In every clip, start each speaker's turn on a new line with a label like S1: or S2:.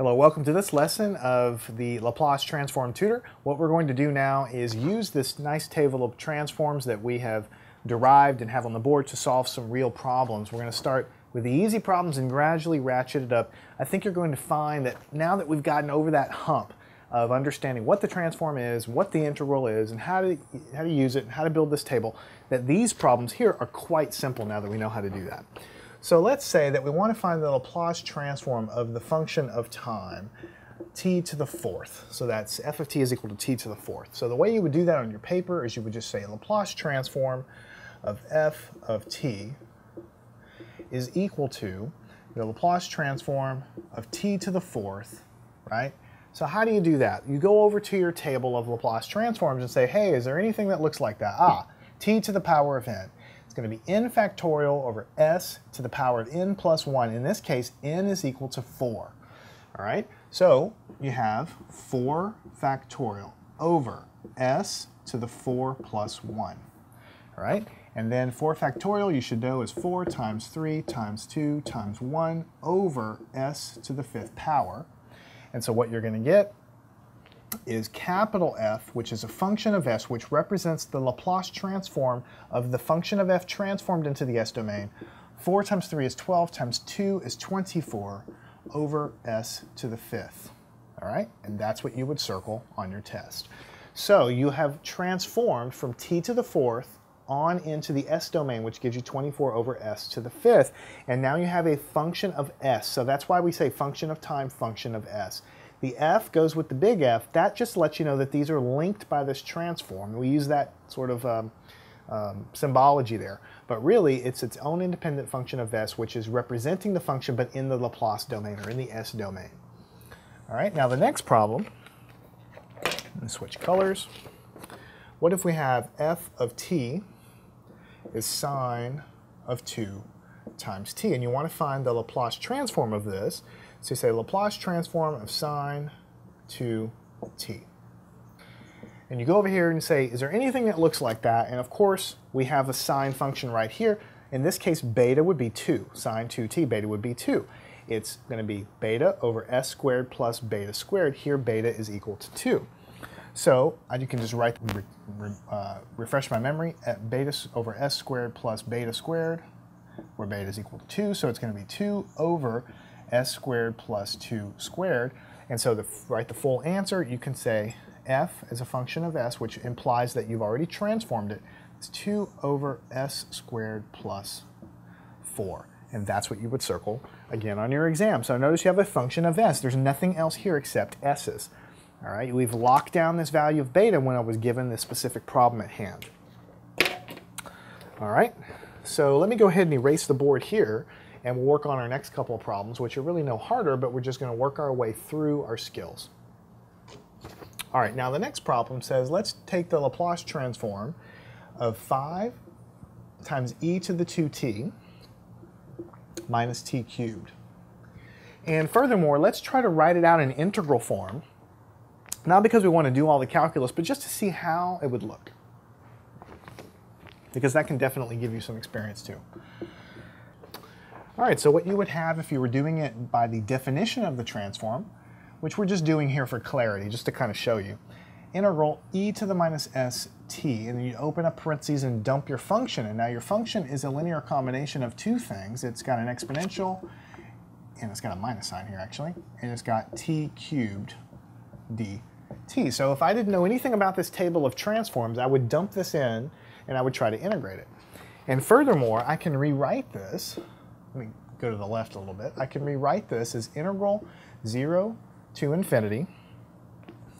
S1: Hello, welcome to this lesson of the Laplace Transform Tutor. What we're going to do now is use this nice table of transforms that we have derived and have on the board to solve some real problems. We're going to start with the easy problems and gradually ratchet it up. I think you're going to find that now that we've gotten over that hump of understanding what the transform is, what the integral is, and how to, how to use it, and how to build this table, that these problems here are quite simple now that we know how to do that. So let's say that we want to find the Laplace transform of the function of time, t to the fourth. So that's f of t is equal to t to the fourth. So the way you would do that on your paper is you would just say Laplace transform of f of t is equal to the Laplace transform of t to the fourth, right? So how do you do that? You go over to your table of Laplace transforms and say, hey, is there anything that looks like that? Ah, t to the power of n. It's going to be n factorial over s to the power of n plus 1. In this case, n is equal to 4. All right, so you have 4 factorial over s to the 4 plus 1. All right, and then 4 factorial you should know is 4 times 3 times 2 times 1 over s to the fifth power. And so what you're going to get is capital F, which is a function of S, which represents the Laplace transform of the function of F transformed into the S domain. 4 times 3 is 12, times 2 is 24 over S to the fifth. All right, and that's what you would circle on your test. So you have transformed from t to the fourth on into the s domain, which gives you 24 over s to the fifth. And now you have a function of s. So that's why we say function of time, function of s. The F goes with the big F. That just lets you know that these are linked by this transform. We use that sort of um, um, symbology there. But really, it's its own independent function of S, which is representing the function, but in the Laplace domain, or in the S domain. All right, now the next problem, switch colors. What if we have f of t is sine of 2 times t? And you want to find the Laplace transform of this. So you say Laplace transform of sine to t. And you go over here and say, is there anything that looks like that? And of course, we have a sine function right here. In this case, beta would be 2. Sine 2t, beta would be 2. It's going to be beta over s squared plus beta squared. Here, beta is equal to 2. So you can just write, uh, refresh my memory, at beta over s squared plus beta squared, where beta is equal to 2. So it's going to be 2 over s squared plus 2 squared. And so to write the full answer, you can say f as a function of s, which implies that you've already transformed it. it, is 2 over s squared plus 4. And that's what you would circle again on your exam. So notice you have a function of s. There's nothing else here except s's. All right, we've locked down this value of beta when I was given this specific problem at hand. All right, so let me go ahead and erase the board here and we'll work on our next couple of problems, which are really no harder, but we're just going to work our way through our skills. All right, now the next problem says let's take the Laplace transform of 5 times e to the 2t minus t cubed. And furthermore, let's try to write it out in integral form, not because we want to do all the calculus, but just to see how it would look. Because that can definitely give you some experience too. All right, so what you would have if you were doing it by the definition of the transform, which we're just doing here for clarity, just to kind of show you, integral e to the minus st, and then you open up parentheses and dump your function. And now your function is a linear combination of two things. It's got an exponential, and it's got a minus sign here actually, and it's got t cubed dt. So if I didn't know anything about this table of transforms, I would dump this in and I would try to integrate it. And furthermore, I can rewrite this let me go to the left a little bit. I can rewrite this as integral 0 to infinity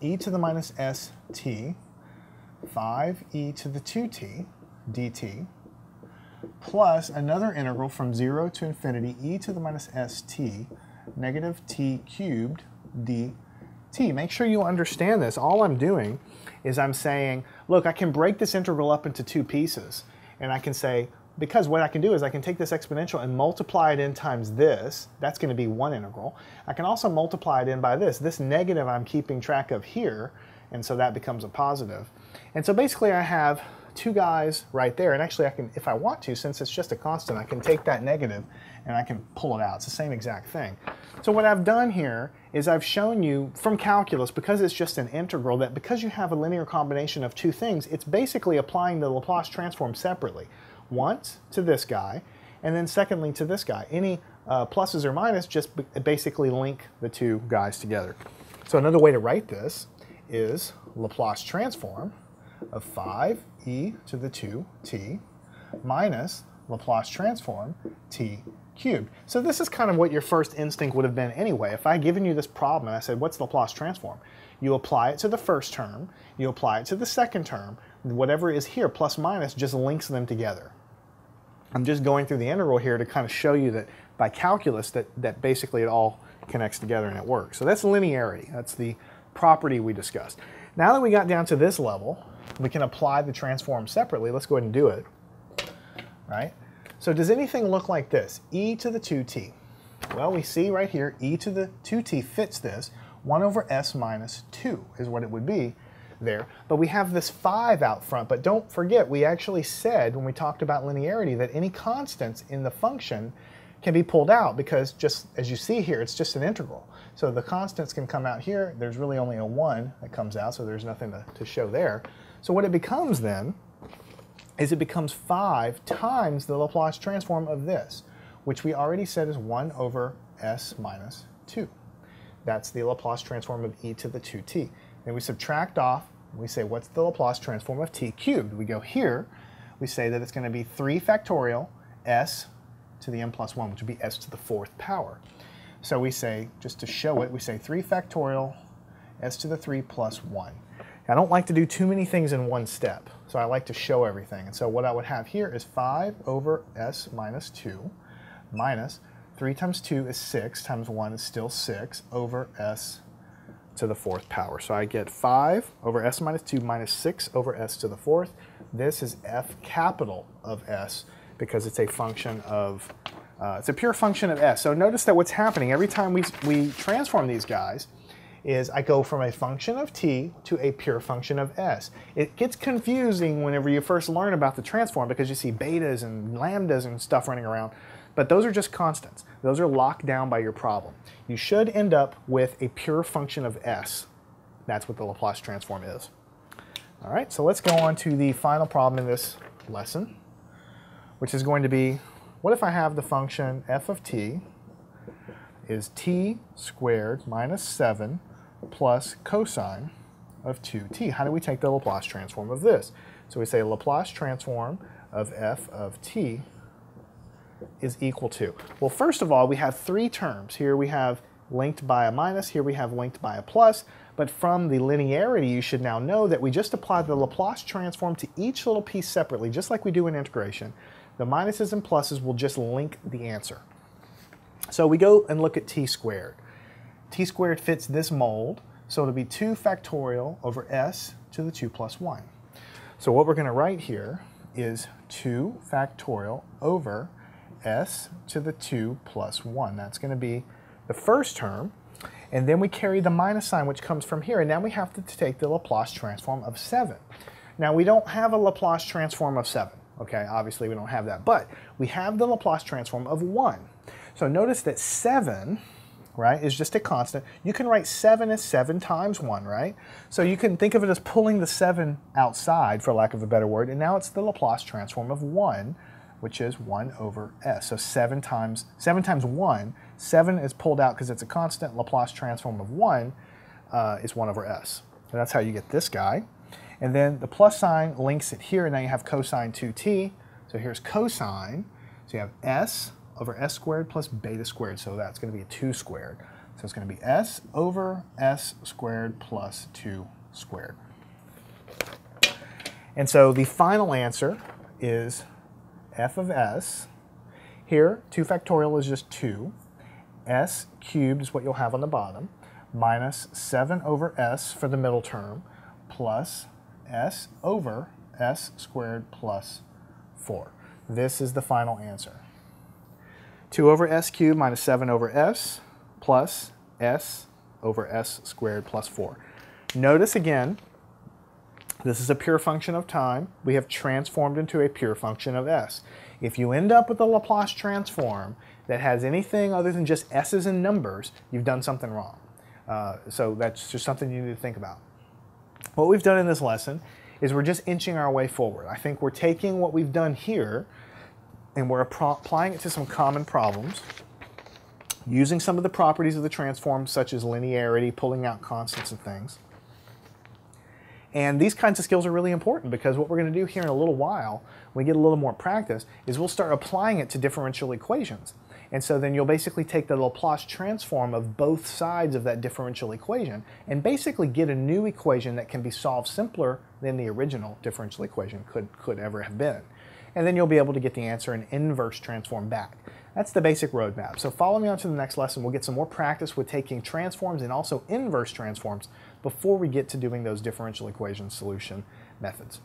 S1: e to the minus st 5e to the 2t dt plus another integral from 0 to infinity e to the minus st negative t cubed dt. Make sure you understand this. All I'm doing is I'm saying, look, I can break this integral up into two pieces. And I can say, because what I can do is I can take this exponential and multiply it in times this. That's going to be one integral. I can also multiply it in by this. This negative I'm keeping track of here, and so that becomes a positive. And so basically I have two guys right there. And actually, I can, if I want to, since it's just a constant, I can take that negative and I can pull it out. It's the same exact thing. So what I've done here is I've shown you from calculus, because it's just an integral, that because you have a linear combination of two things, it's basically applying the Laplace transform separately. Once to this guy, and then secondly to this guy. Any uh, pluses or minus just basically link the two guys together. So another way to write this is Laplace transform of 5e to the 2t minus Laplace transform t cubed. So this is kind of what your first instinct would have been anyway. If I had given you this problem and I said, what's Laplace transform? You apply it to the first term, you apply it to the second term, whatever is here, plus minus, just links them together. I'm just going through the integral here to kind of show you that by calculus that, that basically it all connects together and it works. So that's linearity. That's the property we discussed. Now that we got down to this level, we can apply the transform separately. Let's go ahead and do it. Right? So does anything look like this? e to the 2t. Well, we see right here, e to the 2t fits this. 1 over s minus 2 is what it would be there. But we have this 5 out front. But don't forget, we actually said when we talked about linearity that any constants in the function can be pulled out because just as you see here, it's just an integral. So the constants can come out here. There's really only a 1 that comes out, so there's nothing to, to show there. So what it becomes then is it becomes 5 times the Laplace transform of this, which we already said is 1 over s minus 2. That's the Laplace transform of e to the 2t. Then we subtract off, we say what's the Laplace transform of t cubed? We go here, we say that it's going to be 3 factorial s to the n plus 1, which would be s to the fourth power. So we say, just to show it, we say 3 factorial s to the 3 plus 1. I don't like to do too many things in one step, so I like to show everything. And so what I would have here is 5 over s minus 2 minus 3 times 2 is 6 times 1 is still 6 over s to the fourth power. So I get 5 over s minus 2 minus 6 over s to the fourth. This is f capital of s because it's a function of, uh, it's a pure function of s. So notice that what's happening every time we, we transform these guys is I go from a function of t to a pure function of s. It gets confusing whenever you first learn about the transform because you see betas and lambdas and stuff running around, but those are just constants. Those are locked down by your problem. You should end up with a pure function of s. That's what the Laplace transform is. All right, so let's go on to the final problem in this lesson which is going to be, what if I have the function f of t is t squared minus 7 plus cosine of 2t. How do we take the Laplace transform of this? So we say Laplace transform of f of t is equal to. Well, first of all, we have three terms. Here we have linked by a minus, here we have linked by a plus, but from the linearity, you should now know that we just apply the Laplace transform to each little piece separately, just like we do in integration. The minuses and pluses will just link the answer. So we go and look at t squared. t squared fits this mold, so it'll be 2 factorial over s to the 2 plus 1. So what we're going to write here is 2 factorial over s to the 2 plus 1. That's going to be the first term. And then we carry the minus sign, which comes from here. And now we have to take the Laplace transform of 7. Now, we don't have a Laplace transform of 7. Okay, obviously we don't have that, but we have the Laplace transform of 1. So notice that 7, right, is just a constant. You can write 7 as 7 times 1, right? So you can think of it as pulling the 7 outside, for lack of a better word, and now it's the Laplace transform of 1, which is 1 over s. So 7 times, 7 times 1, 7 is pulled out because it's a constant. Laplace transform of 1 uh, is 1 over s. So that's how you get this guy. And then the plus sign links it here, and now you have cosine 2t. So here's cosine. So you have s over s squared plus beta squared. So that's going to be a 2 squared. So it's going to be s over s squared plus 2 squared. And so the final answer is f of s. Here, 2 factorial is just 2. s cubed is what you'll have on the bottom, minus 7 over s for the middle term, plus s over s squared plus 4. This is the final answer. 2 over s cubed minus 7 over s plus s over s squared plus 4. Notice again This is a pure function of time. We have transformed into a pure function of s. If you end up with a Laplace transform that has anything other than just s's and numbers, you've done something wrong. Uh, so that's just something you need to think about. What we've done in this lesson is we're just inching our way forward. I think we're taking what we've done here and we're applying it to some common problems using some of the properties of the transform such as linearity, pulling out constants and things. And these kinds of skills are really important because what we're going to do here in a little while, when we get a little more practice, is we'll start applying it to differential equations. And so then you'll basically take the Laplace transform of both sides of that differential equation and basically get a new equation that can be solved simpler than the original differential equation could, could ever have been. And then you'll be able to get the answer in inverse transform back. That's the basic roadmap. So follow me on to the next lesson. We'll get some more practice with taking transforms and also inverse transforms before we get to doing those differential equation solution methods.